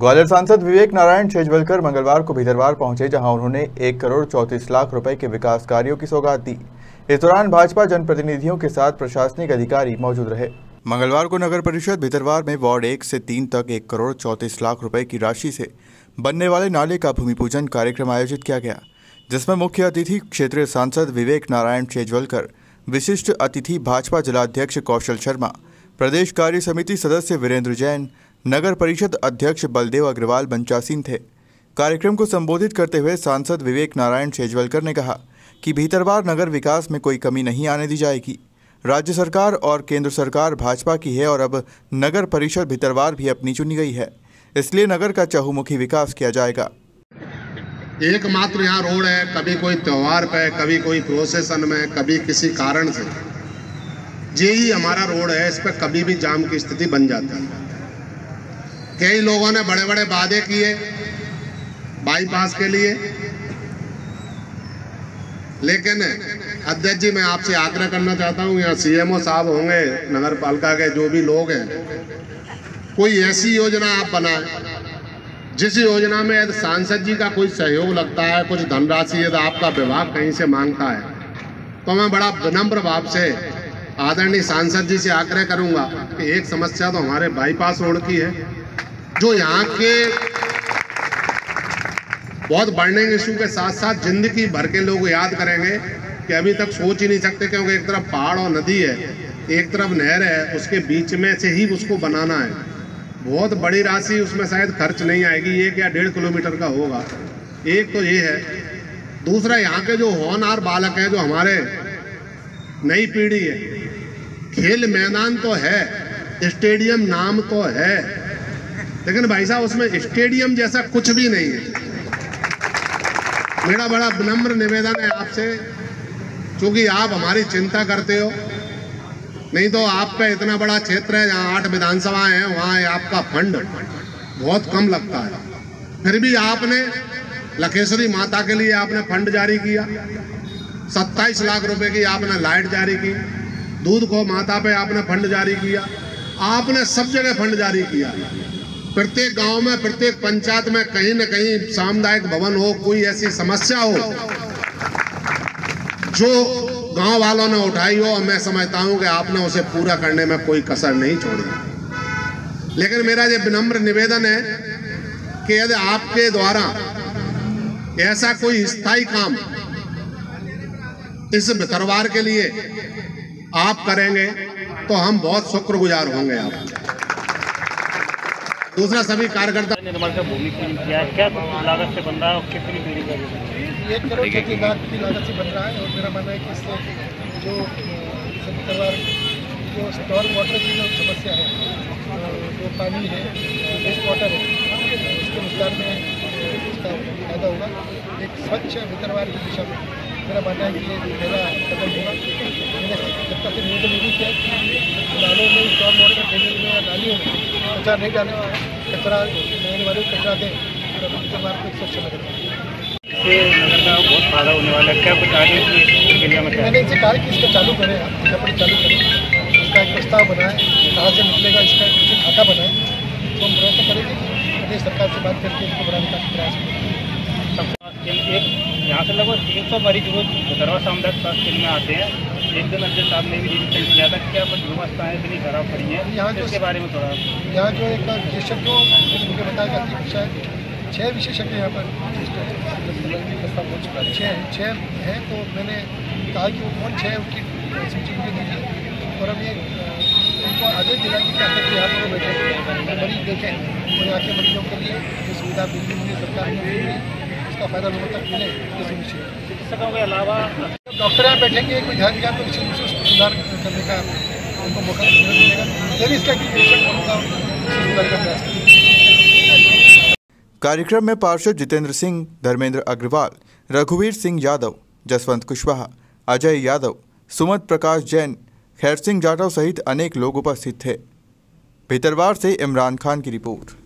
ग्वालियर सांसद विवेक नारायण छेजवलकर मंगलवार को भीतरवार पहुँचे, जहाँ उन्होंने एक करोड़ चौंतीस लाख रुपए के विकास कार्यों की सौगात दी। इस दौरान भाजपा जनप्रतिनिधियों के साथ प्रशासनिक अधिकारी मौजूद रहे। मंगलवार को नगर परिषद भीतरवार में वार्ड एक से तीन तक एक करोड़ चौंतीस लाख रुपए की राशि से बनने वाले नाले का भूमि पूजन कार्यक्रम आयोजित किया गया, जिसमें मुख्य अतिथि क्षेत्रीय सांसद विवेक नारायण छेजवलकर, विशिष्ट अतिथि भाजपा जिलाध्यक्ष कौशल शर्मा, प्रदेश कार्य समिति सदस्य वीरेंद्र जैन नगर परिषद अध्यक्ष बलदेव अग्रवाल बंचासीन थे। कार्यक्रम को संबोधित करते हुए सांसद विवेक नारायण शेजवलकर ने कहा कि भीतरवार नगर विकास में कोई कमी नहीं आने दी जाएगी। राज्य सरकार और केंद्र सरकार भाजपा की है और अब नगर परिषद भीतरवार भी अपनी चुनी गई है। इसलिए नगर का चहुमुखी विकास किया जाएगा। एकमात्र यहाँ रोड है, कभी कोई त्यौहार पे, कभी कोई प्रोसेसन में, कभी किसी कारण से। ये ही हमारा रोड है, इस पर कभी भी जाम की स्थिति बन जाती है। कई लोगों ने बड़े बड़े वादे किए बाईपास के लिए। लेकिन अध्यक्ष जी, मैं आपसे आग्रह करना चाहता हूँ, यहाँ सीएमओ साहब होंगे नगर पालिका के जो भी लोग हैं, कोई ऐसी योजना आप बनाए, जिस योजना में यदि सांसद जी का कोई सहयोग लगता है, कुछ धनराशि यदि आपका विभाग कहीं से माँगता है तो मैं बड़ा विनम्र भाव से आदरणीय सांसद जी से आग्रह करूँगा कि एक समस्या तो हमारे बाईपास रोड की है। जो यहाँ के बहुत बर्निंग इशू के साथ साथ ज़िंदगी भर के लोग याद करेंगे कि अभी तक सोच ही नहीं सकते क्योंकि एक तरफ़ पहाड़ और नदी है, एक तरफ़ नहर है, उसके बीच में से ही उसको बनाना है। बहुत बड़ी राशि उसमें शायद खर्च नहीं आएगी, एक या डेढ़ किलोमीटर का होगा। एक तो ये है। दूसरा, यहाँ के जो होनहार बालक हैं, जो हमारे नई पीढ़ी है, खेल मैदान तो है, स्टेडियम नाम तो है। लेकिन भाई साहब, उसमें स्टेडियम जैसा कुछ भी नहीं है। मेरा बड़ा विनम्र निवेदन है आपसे, क्योंकि आप हमारी चिंता करते हो। नहीं तो आप पे इतना बड़ा क्षेत्र है, जहाँ आठ विधानसभाएँ हैं, वहाँ आपका फंड बहुत कम लगता है। फिर भी आपने लखेश्वरी माता के लिए आपने फंड जारी किया। सत्ताईस लाख रुपए की आपने लाइट जारी की। दूध को माता पे आपने फंड जारी किया। आपने सब जगह फंड जारी किया। प्रत्येक गाँव में, प्रत्येक पंचायत में कहीं न कहीं सामुदायिक भवन हो, कोई ऐसी समस्या हो, जो गाँव वालों ने उठाई हो, और मैं समझता हूँ कि आपने उसे पूरा करने में कोई कसर नहीं छोड़ी। लेकिन मेरा ये विनम्र निवेदन है कि यदि आपके द्वारा ऐसा कोई स्थायी काम इस भितरवार के लिए आप करेंगे तो हम बहुत शुक्रगुजार होंगे आप दूसरा सभी कार्यकर्ता निर्माण का भूमि पूजन किया क्या लागत से बन रहा है और कितनी दूरी का एक करोड़ छत्तीस लाख की लागत से बन रहा है और मेरा मानना है कि इससे जो सभी परिवार जो स्टॉर्म वाटर की जो समस्या है जो पानी है वेस्ट वाटर है उसके विस्तार में इसका फ़ायदा होगा एक स्वच्छ वितरवार की दिशा में मेरा मानना है कि ये मेरा कदम होगा मैंने जब तक निवेदन ये भी किया कि नालों में स्टॉर्म वाटर टेबल में नालियों में कचरा नहीं डालने वाला कचरा लेने वाले कचरा दें। और को स्वच्छ नगर इससे नगर का बहुत फ़ायदा होने वाला है। क्या कुछ आगे की प्रक्रिया मैंने इनसे कहा कि इसको चालू करें। आप कपड़े चालू करें। उसका एक प्रस्ताव बनाएँ। कहाँ से निकलेगा इसका कुछ खाता बनाएँ। तो हम प्रयत्न करेंगे। प्रदेश सरकार से बात करके इसको बढ़ाने का प्रयास करें एक यहाँ से लगभग तीन सौ मरीज़ रोज धरवा सामुदायिक स्वास्थ्य केंद्र में आते हैं। एक दिन अध्यक्ष साहब ने भी निरीक्षण किया था क्या कुछ व्यवस्थाएँ इतनी खराब पड़ी हैं। यहाँ इसके बारे में थोड़ा। यहाँ जो एक विशेषज्ञों मुझे बताया जाती है शायद छः विशेषज्ञ यहाँ पर प्रस्ताव हो चुका है छः छः हैं तो मैंने कहा कि वो कौन छः उनकी सूची मुझे दीजिए और हम ये उनको आदेश दिला कि क्या करके यहाँ पर बैठे मरीज़ देखें और यहाँ के मरीजों के लिए जो सुविधा मिली हुई सरकार ने उसका फ़ायदा लोगों तक मिले ये सुनिश्चित चिकित्सकों के अलावा डॉक्टर यहाँ बैठेंगे कोई ध्यान दिया तो किसी दूसरे सुधार करने का उनको मौका मिलेगा। यदि इसका सुधार का प्रयास कार्यक्रम में पार्षद जितेंद्र सिंह धर्मेंद्र अग्रवाल रघुवीर सिंह यादव जसवंत कुशवाहा अजय यादव सुमत प्रकाश जैन खैर सिंह जाटव सहित अनेक लोग उपस्थित थे। भीतरवार से इमरान खान की रिपोर्ट।